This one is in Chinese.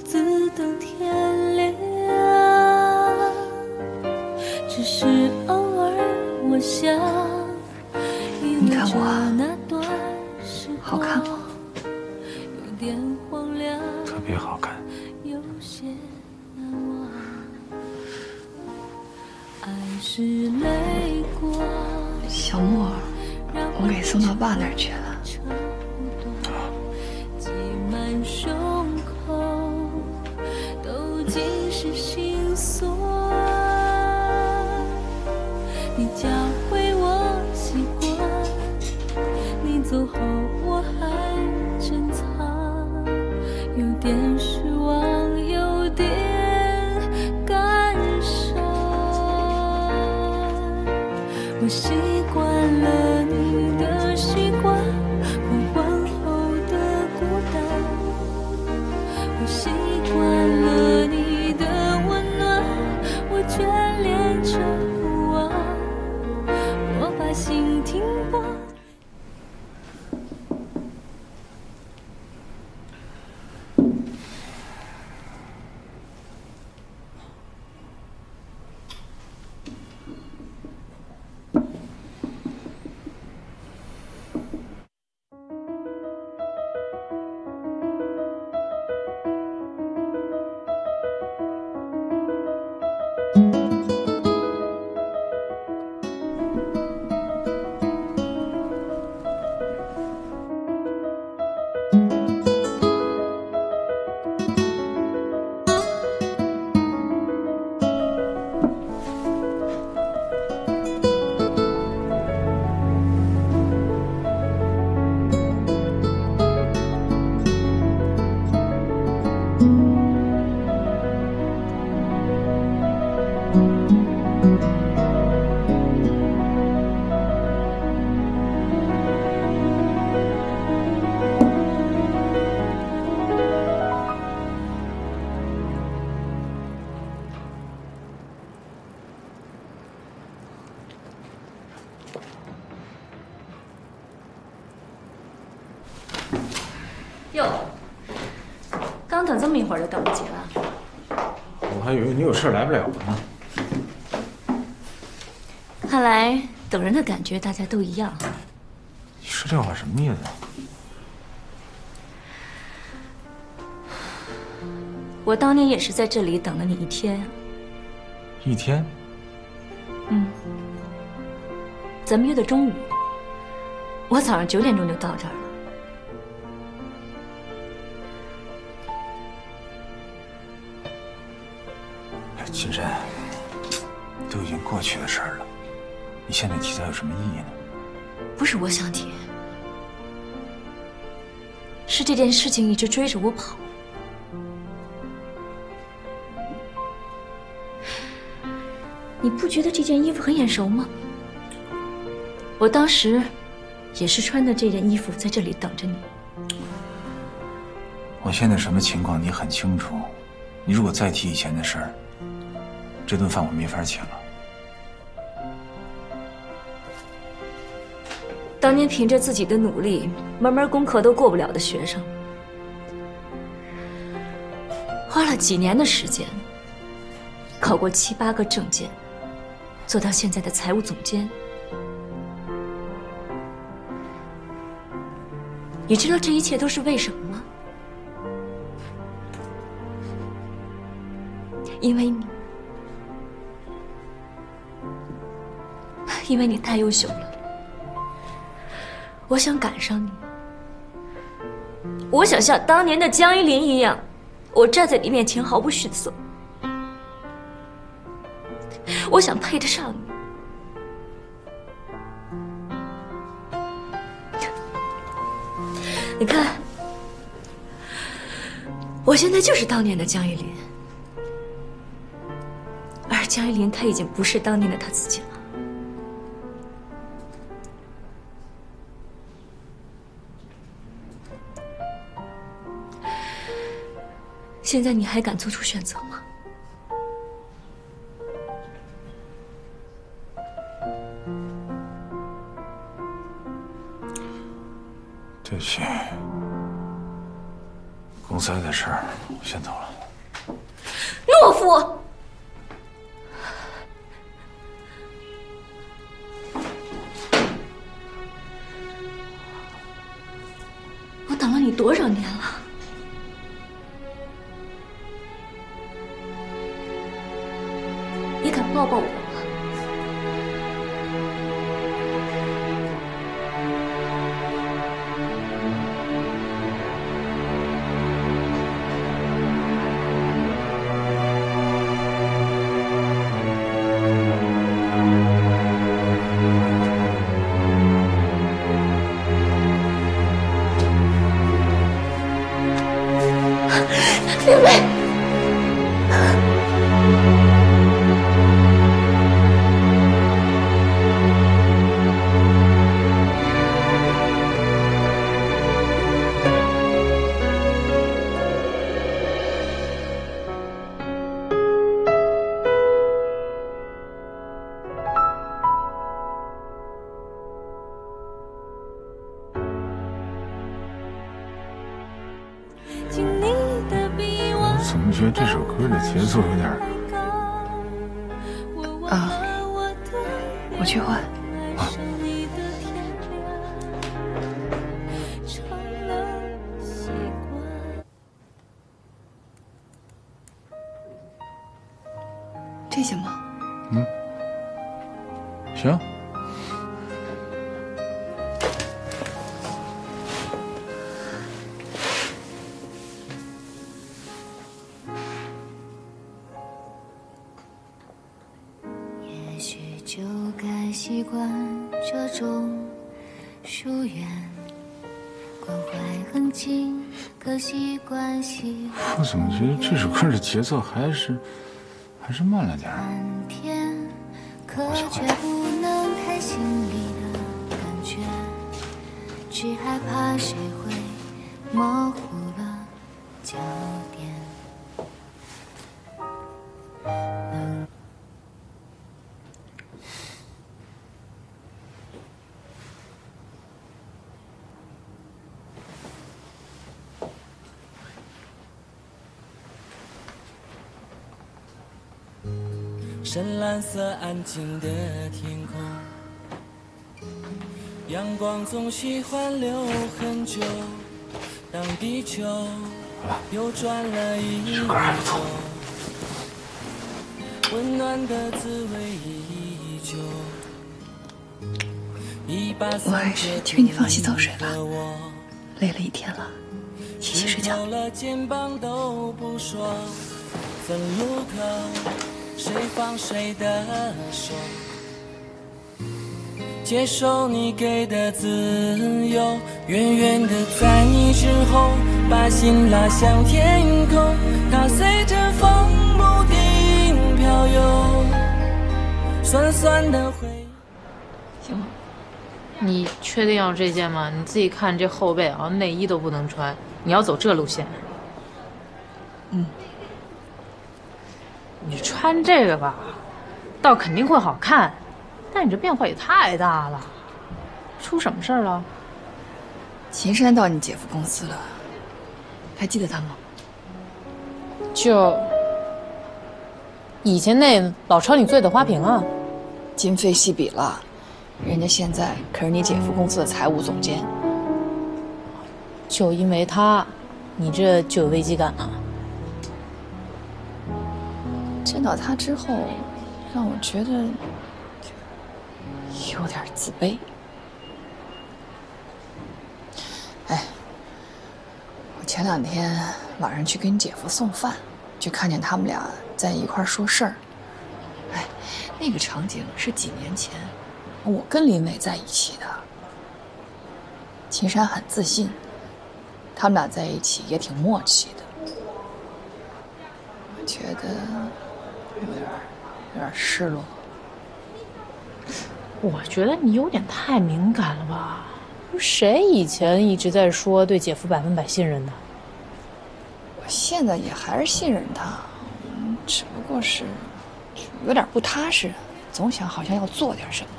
自等天亮。只是偶尔我想，你看我好看吗？特别好看。小莫，我给送到爸那儿去了。等这么一会儿就等不及了。我还以为你有事来不了了呢。看来等人的感觉大家都一样。你说这话什么意思？我当年也是在这里等了你一天。一天？嗯。咱们约的中午，我早上九点钟就到这儿秦深，都已经过去的事儿了，你现在提它有什么意义呢？不是我想提，是这件事情一直追着我跑。你不觉得这件衣服很眼熟吗？我当时也是穿的这件衣服在这里等着你。我现在什么情况你很清楚，你如果再提以前的事儿，这顿饭我没法请了。当年凭着自己的努力，门门功课都过不了的学生，花了几年的时间，考过七八个证件，做到现在的财务总监。你知道这一切都是为什么吗？因为你，因为你太优秀了。我想赶上你，我想像当年的江依林一样，我站在你面前毫不逊色。我想配得上你。你看，我现在就是当年的江玉林，而江玉林他已经不是当年的他自己了。现在你还敢做出选择吗？对不起，公公司还的事儿，我先走了。懦夫！我等了你多少年了？你敢抱抱我。觉得这首歌的节奏有点……啊我去换。这行吗？嗯行，惯这种疏远，关怀很近，可惜关系我怎么觉得这首歌的节奏还是还是慢了点儿？半天，可却不能太心里的感觉，只害怕谁会模糊了焦点。深蓝色安静的天空，阳光总喜欢留很久。当地球又转了一个周，温暖的滋味依旧。我还是去给你放洗澡水吧累了一天了，洗洗睡觉。谁放谁的手？接受你给的自由，远远的在你之后，把心拉向天空，它随着风不停飘游，酸酸的回。行吗？你确定要这件吗？你自己看这后背啊，内衣都不能穿。你要走这路线？嗯。你穿这个吧，倒肯定会好看，但你这变化也太大了。出什么事儿了？秦山到你姐夫公司了，还记得他吗？就以前那老抄你醉的花瓶啊。今非昔比了，人家现在可是你姐夫公司的财务总监。就因为他，你这就有危机感啊？见到他之后，让我觉得有点自卑。哎，我前两天晚上去给你姐夫送饭，就看见他们俩在一块说事儿。哎，那个场景是几年前我跟林伟在一起的。秦山很自信，他们俩在一起也挺默契的。我觉得。有点有点失落。我觉得你有点太敏感了吧？谁以前一直在说对姐夫百分百信任的？我现在也还是信任他，只不过是有点不踏实，总想好像要做点什么。